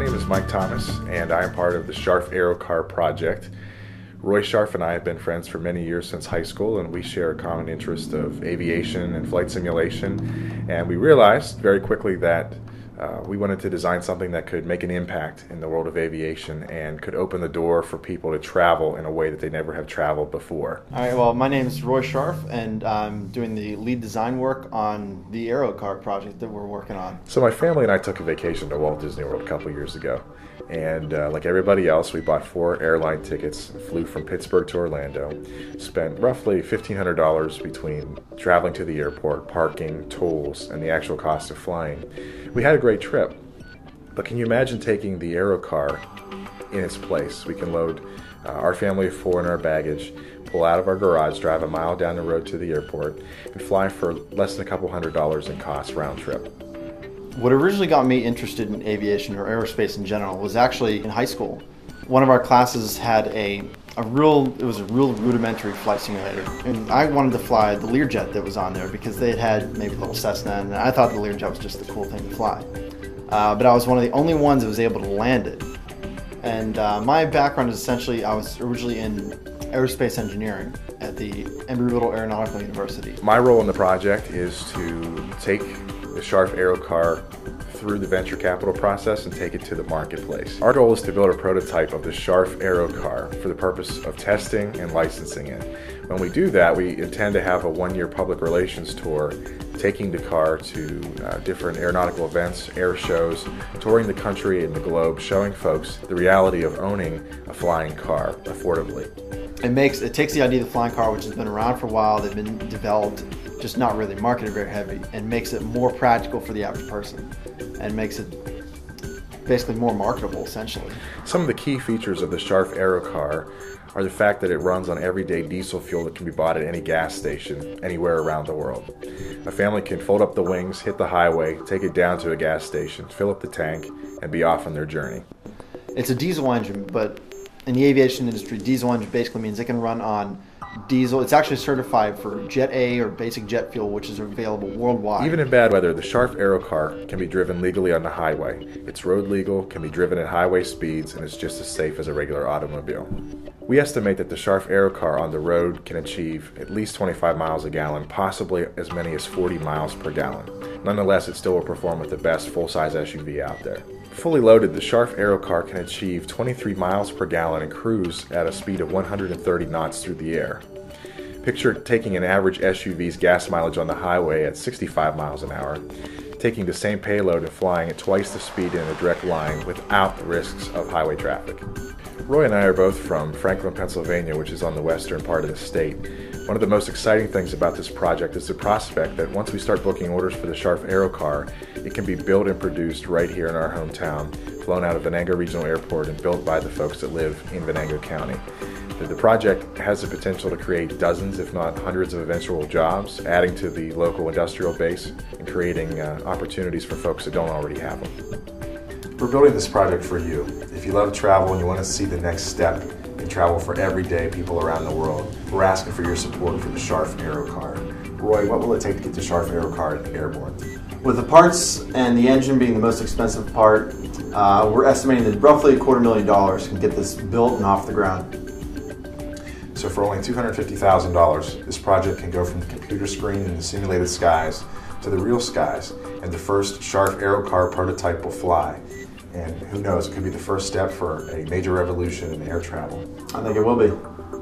is Mike Thomas, and I am part of the Scharf Aero Car project. Roy Scharf and I have been friends for many years since high school, and we share a common interest of aviation and flight simulation. And we realized very quickly that uh, we wanted to design something that could make an impact in the world of aviation and could open the door for people to travel in a way that they never have traveled before. All right, well, my name is Roy Scharf, and I'm doing the lead design work on the Aero Car project that we're working on. So, my family and I took a vacation to Walt Disney World a couple years ago. And uh, like everybody else, we bought four airline tickets, flew from Pittsburgh to Orlando, spent roughly $1,500 between traveling to the airport, parking, tolls, and the actual cost of flying. We had a great trip. But can you imagine taking the Aero car in its place? We can load uh, our family of four in our baggage, pull out of our garage, drive a mile down the road to the airport, and fly for less than a couple hundred dollars in cost round trip. What originally got me interested in aviation or aerospace in general was actually in high school. One of our classes had a, a real, it was a real rudimentary flight simulator. And I wanted to fly the Learjet that was on there because they had maybe a little Cessna and I thought the Learjet was just the cool thing to fly. Uh, but I was one of the only ones that was able to land it. And uh, my background is essentially, I was originally in aerospace engineering at the Embry-Riddle Aeronautical University. My role in the project is to take the Scharf Aero car through the venture capital process and take it to the marketplace. Our goal is to build a prototype of the Scharf Aero car for the purpose of testing and licensing it. When we do that, we intend to have a one-year public relations tour taking the car to uh, different aeronautical events, air shows, touring the country and the globe, showing folks the reality of owning a flying car affordably. It makes it takes the idea of the flying car, which has been around for a while, they've been developed, just not really marketed very heavy, and makes it more practical for the average person, and makes it basically more marketable essentially. Some of the key features of the Scharf Aero car are the fact that it runs on everyday diesel fuel that can be bought at any gas station anywhere around the world. A family can fold up the wings, hit the highway, take it down to a gas station, fill up the tank, and be off on their journey. It's a diesel engine, but in the aviation industry, diesel engine basically means it can run on diesel. It's actually certified for Jet A or basic jet fuel, which is available worldwide. Even in bad weather, the Scharf Aero car can be driven legally on the highway. It's road legal, can be driven at highway speeds, and is just as safe as a regular automobile. We estimate that the Scharf Aero car on the road can achieve at least 25 miles a gallon, possibly as many as 40 miles per gallon. Nonetheless, it still will perform with the best full-size SUV out there. Fully loaded, the Scharf Aero car can achieve 23 miles per gallon and cruise at a speed of 130 knots through the air. Picture taking an average SUV's gas mileage on the highway at 65 miles an hour, taking the same payload and flying at twice the speed in a direct line without the risks of highway traffic. Roy and I are both from Franklin, Pennsylvania, which is on the western part of the state. One of the most exciting things about this project is the prospect that once we start booking orders for the Scharf Aero car, it can be built and produced right here in our hometown, flown out of Venango Regional Airport and built by the folks that live in Venango County. The project has the potential to create dozens, if not hundreds, of eventual jobs, adding to the local industrial base and creating uh, opportunities for folks that don't already have them. We're building this project for you. If you love travel and you want to see the next step in travel for everyday people around the world, we're asking for your support for the Scharf Aero car. Roy, what will it take to get the Scharf Aero car airborne? With the parts and the engine being the most expensive part, uh, we're estimating that roughly a quarter million dollars can get this built and off the ground. So for only $250,000, this project can go from the computer screen in the simulated skies to the real skies, and the first Scharf Aero car prototype will fly. And who knows, it could be the first step for a major revolution in air travel. I think it will be.